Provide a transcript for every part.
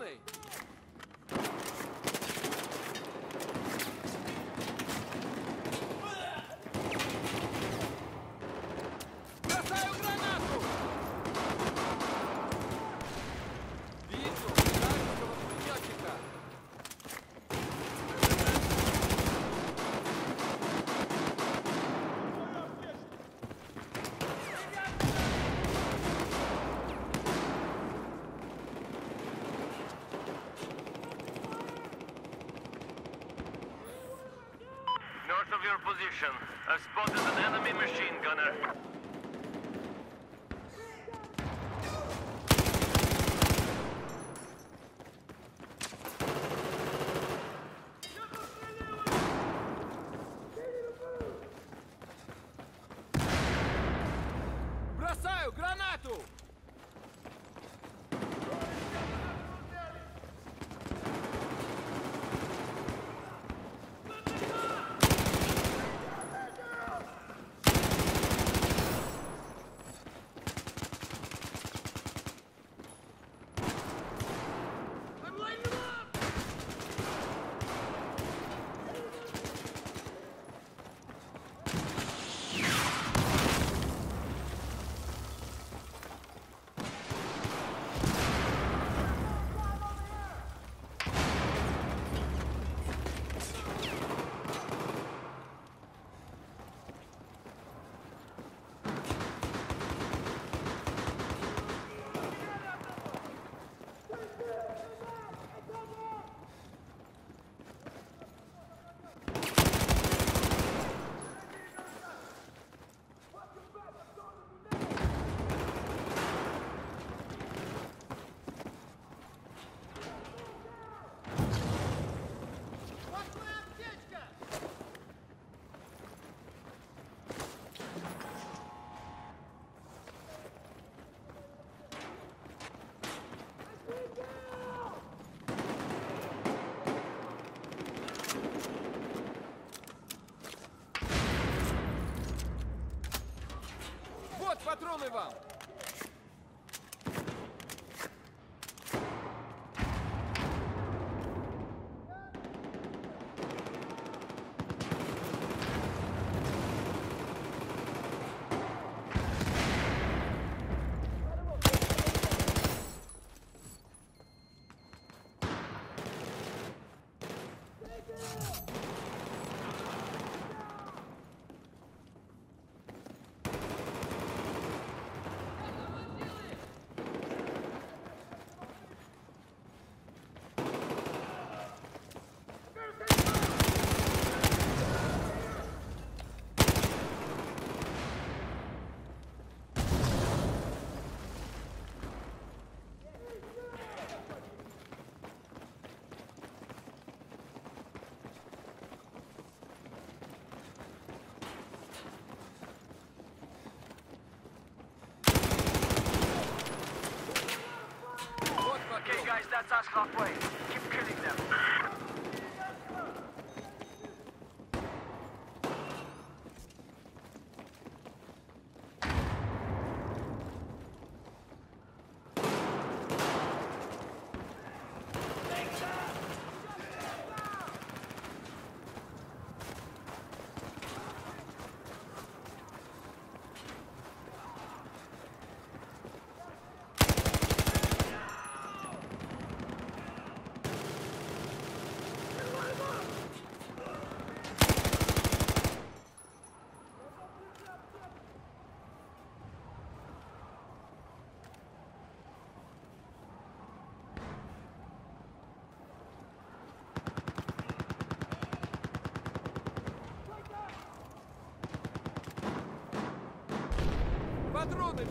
Tommy. position. I've spotted an enemy machine gunner. vamos, wam! That's us halfway. Keep killing them. Патроны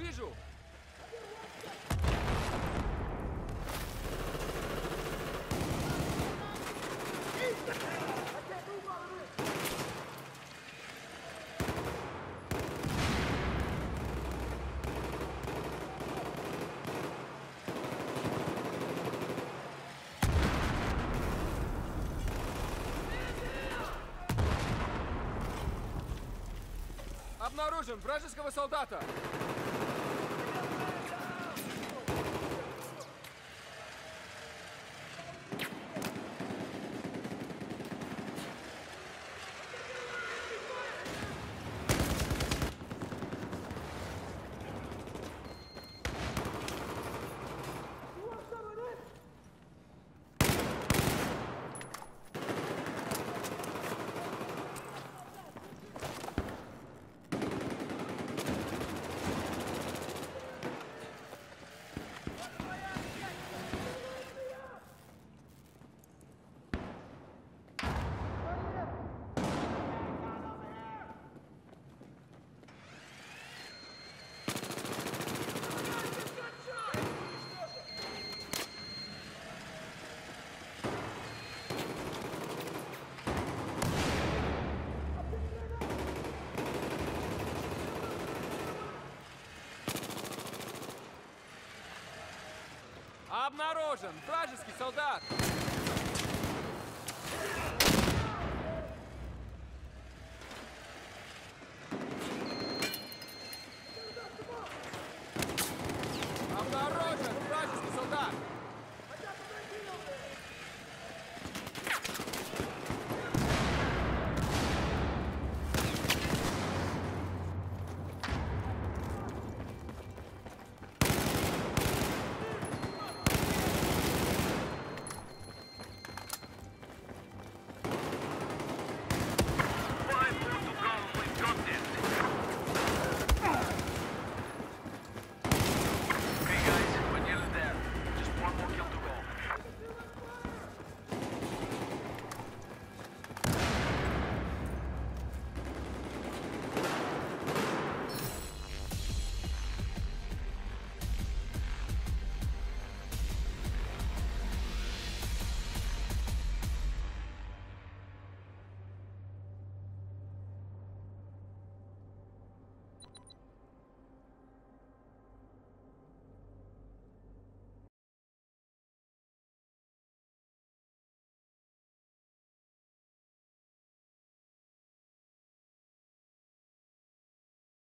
Вижу! Обнаружен вражеского солдата! Обнаружен вражеский солдат!